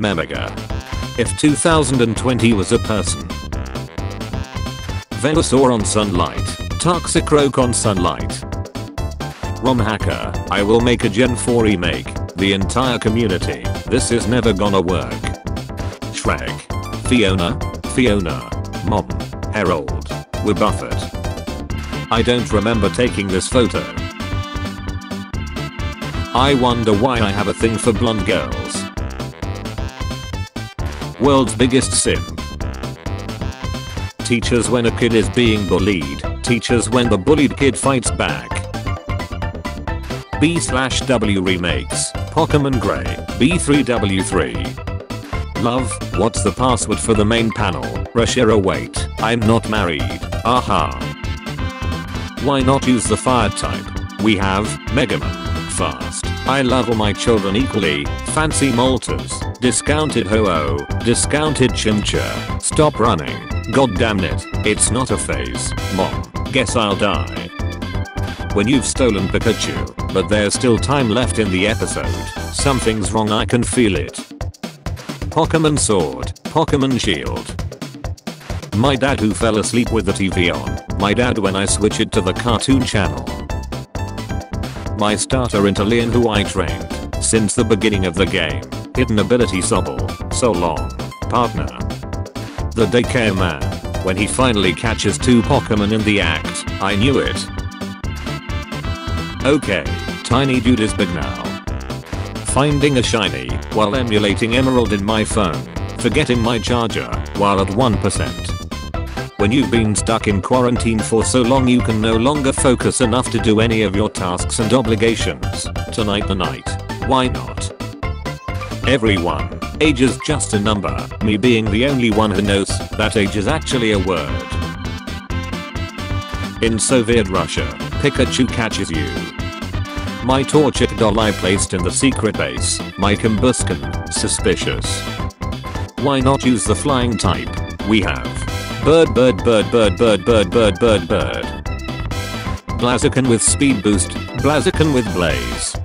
Mega. If 2020 was a person. Venusaur on sunlight. Toxicroak on sunlight. ROM hacker, I will make a Gen 4 remake. The entire community. This is never gonna work. Shrek. Fiona. Fiona. Mom. Harold. We're Buffett. I don't remember taking this photo. I wonder why I have a thing for blonde girls. World's biggest simp. Teachers when a kid is being bullied. Teachers when the bullied kid fights back. B slash W remakes. Pokemon Gray. B3W3. Love, what's the password for the main panel? Rashira wait, I'm not married. Aha. Why not use the fire type? We have Megaman. Fast. I love all my children equally. Fancy Malters. Discounted Ho-Oh. Discounted Chimchar. Stop running. God damn it. It's not a phase. Mom. Guess I'll die. When you've stolen Pikachu, but there's still time left in the episode. Something's wrong I can feel it. Pokemon Sword. Pokemon Shield. My dad who fell asleep with the TV on. My dad when I switch it to the cartoon channel. My starter into Leon who I trained since the beginning of the game. Hidden ability Sobble. So long. Partner. The daycare man. When he finally catches two Pokemon in the act, I knew it. Okay, tiny dude is big now. Finding a shiny while emulating Emerald in my phone. Forgetting my charger while at 1%. When you've been stuck in quarantine for so long you can no longer focus enough to do any of your tasks and obligations. Tonight the night. Why not? Everyone. Age is just a number. Me being the only one who knows that age is actually a word. In Soviet Russia, Pikachu catches you. My tortured doll I placed in the secret base. My Combusken. Suspicious. Why not use the flying type? We have. Bird bird bird bird bird bird bird bird bird. Blaziken with speed boost. Blaziken with blaze.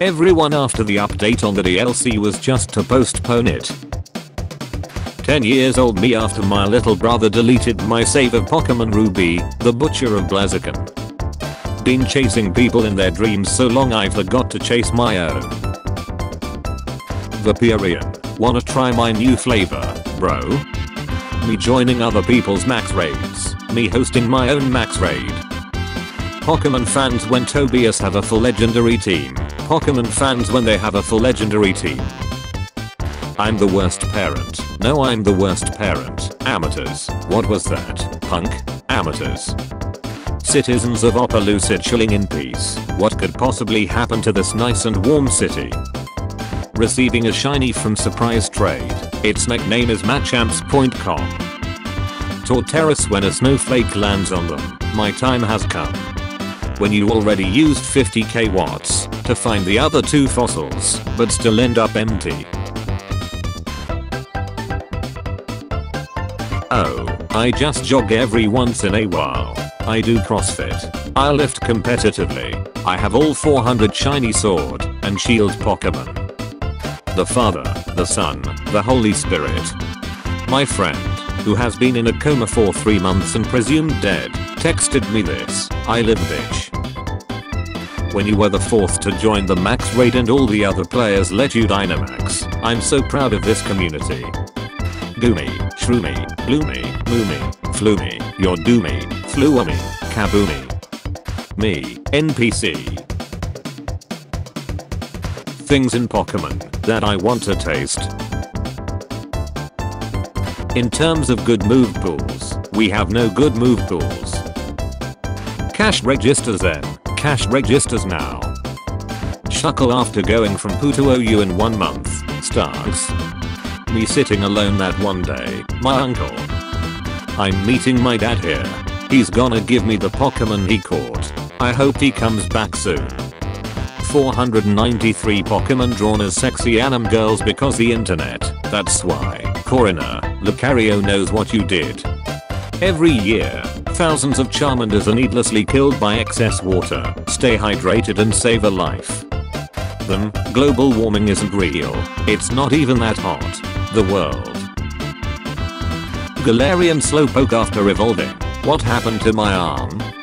Everyone after the update on the DLC was just to postpone it. 10 years old me after my little brother deleted my save of Pokemon Ruby, the butcher of Blaziken. Been chasing people in their dreams so long I forgot to chase my own. Vaporeon, wanna try my new flavor, bro? Me joining other people's max raids, me hosting my own max raid. Pokemon fans when Tobias have a full legendary team, Pokemon fans when they have a full legendary team. I'm the worst parent. No I'm the worst parent. Amateurs. What was that? Punk? Amateurs. Citizens of Opelucid chilling in peace. What could possibly happen to this nice and warm city? Receiving a shiny from Surprise Trade. Its nickname is Machamps.com. Torterra when a snowflake lands on them. My time has come. When you already used 50k watts to find the other two fossils, but still end up empty. Oh, I just jog every once in a while. I do CrossFit. I lift competitively. I have all 400 shiny sword and shield Pokemon. The Father, the Son, the Holy Spirit. My friend, who has been in a coma for 3 months and presumed dead, texted me this. I live bitch. When you were the fourth to join the max raid and all the other players let you Dynamax. I'm so proud of this community. Goomy, Shroomy, Bloomy, Moomy, Floomy, you're Doomy, Fluomy, Kaboomy. Me, NPC. Things in Pokemon that I want to taste. In terms of good move pools, we have no good move pools. Cash registers then, cash registers now. Shuckle after going from poo to OU in one month, stars. Me sitting alone that one day, my uncle. I'm meeting my dad here. He's gonna give me the Pokemon he caught. I hope he comes back soon. 493 Pokemon drawn as sexy anime girls because the internet, that's why. Korrina, Lucario knows what you did. Every year, thousands of Charmanders are needlessly killed by excess water. Stay hydrated and save a life. them, global warming isn't real. It's not even that hot. The world. Galarian Slowpoke after evolving. What happened to my arm?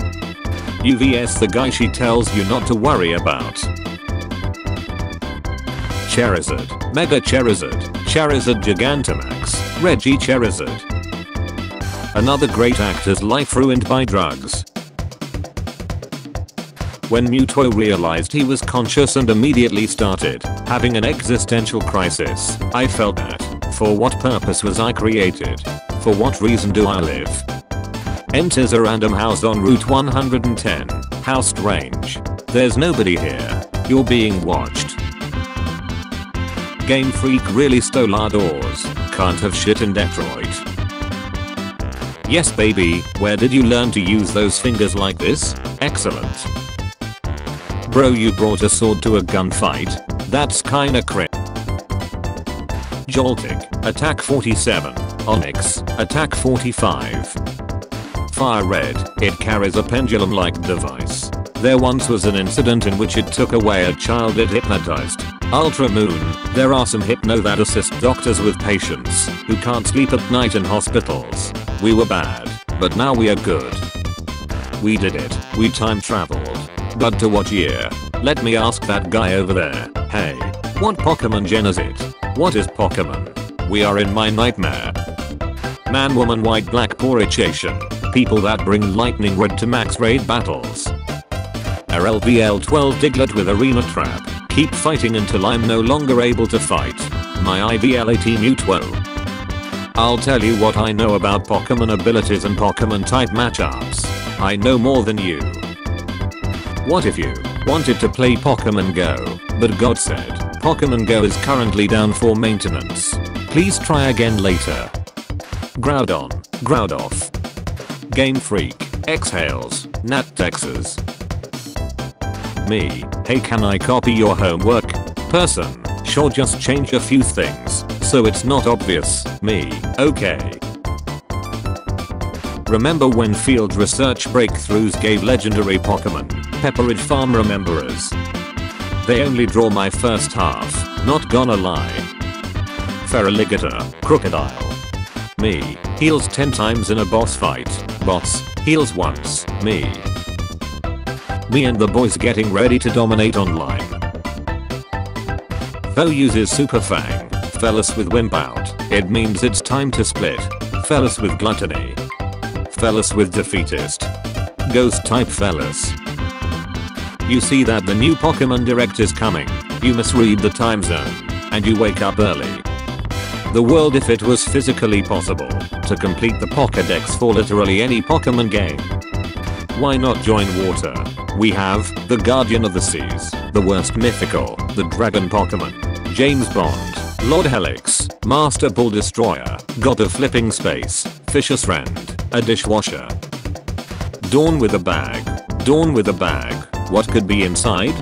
UVS the guy she tells you not to worry about. Charizard, Mega Charizard, Charizard Gigantamax, Reggie Charizard. Another great actor's life ruined by drugs. When Mewtwo realized he was conscious and immediately started having an existential crisis, I felt that. For what purpose was I created? For what reason do I live? Enters a random house on Route 110. How strange. There's nobody here. You're being watched. Game Freak really stole our doors. Can't have shit in Detroit. Yes baby, where did you learn to use those fingers like this? Excellent. Bro you brought a sword to a gunfight? That's kinda crit. Joltik, attack 47. Onix, attack 45. Fire Red, it carries a pendulum-like device. There once was an incident in which it took away a child it hypnotized. Ultra Moon, there are some hypno that assist doctors with patients who can't sleep at night in hospitals. We were bad, but now we are good. We did it, we time traveled. But to what year? Let me ask that guy over there. Hey, what Pokemon gen is it? What is Pokemon? We are in my nightmare. Man woman white black porridgeation. People that bring lightning red to max raid battles. RLVL 12 Diglett with arena trap. Keep fighting until I'm no longer able to fight. My IVL 18 Mewtwo. I'll tell you what I know about Pokemon abilities and Pokemon type matchups. I know more than you. What if you wanted to play Pokemon Go, but God said, Pokemon Go is currently down for maintenance. Please try again later. Groudon, Groudoff. Game Freak, exhales, Nat Texas. Me, hey can I copy your homework? Person, sure just change a few things, so it's not obvious. Me, okay. Remember when field research breakthroughs gave legendary Pokemon, Pepperidge Farm rememberers? They only draw my first half, not gonna lie. Feraligatr, Crocodile. Me, heals 10 times in a boss fight, boss, heals once, me. Me and the boys getting ready to dominate online. Foe uses Super Fang, Fellas with Wimp out, it means it's time to split. Fellas with Gluttony. Fellas with Defeatist. Ghost type Fellas. You see that the new Pokemon Direct is coming, you must read the time zone, and you wake up early. The world if it was physically possible to complete the Pokedex for literally any Pokemon game. Why not join water? We have the Guardian of the Seas, the worst mythical, the Dragon Pokemon, James Bond, Lord Helix, Master Ball Destroyer, God of Flipping Space, Fisher's Friend, a dishwasher. Dawn with a bag. Dawn with a bag. What could be inside?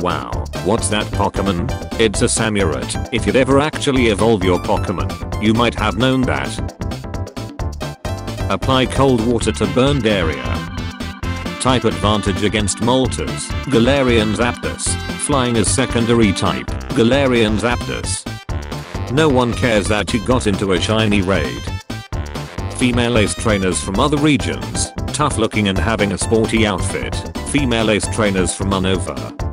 Wow, what's that Pokemon? It's a Samurott. If you'd ever actually evolve your Pokemon, you might have known that. Apply cold water to burned area. Type advantage against Moltres, Galarian Zapdos, flying as secondary type, Galarian Zapdos. No one cares that you got into a shiny raid. Female ace trainers from other regions, tough looking and having a sporty outfit, female ace trainers from Unova.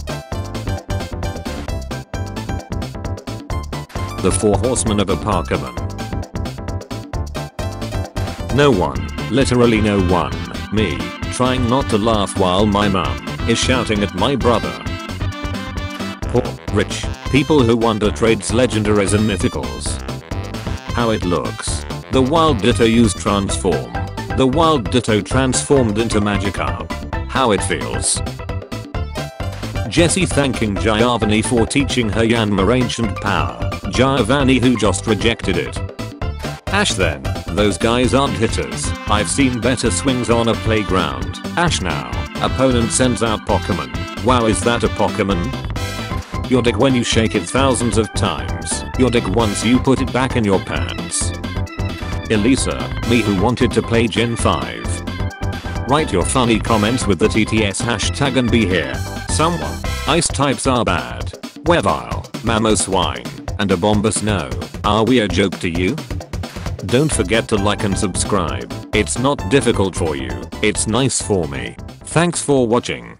The four horsemen of a Pokemon. No one, literally no one, me, trying not to laugh while my mum is shouting at my brother. Poor, rich, people who wonder trades legendaries and mythicals. How it looks. The wild ditto used transform. The wild ditto transformed into Magikarp. How it feels. Jessie thanking Giovanni for teaching her Yanma ancient power. Giovanni who just rejected it. Ash then, those guys aren't hitters. I've seen better swings on a playground. Ash now, opponent sends out Pokemon. Wow is that a Pokemon? Your dick when you shake it thousands of times. Your dick once you put it back in your pants. Elesa, me who wanted to play Gen 5. Write your funny comments with the TTS hashtag and be here. Someone. Ice types are bad. Weavile, Mamoswine, and Abomasnow. Are we a joke to you? Don't forget to like and subscribe. It's not difficult for you. It's nice for me. Thanks for watching.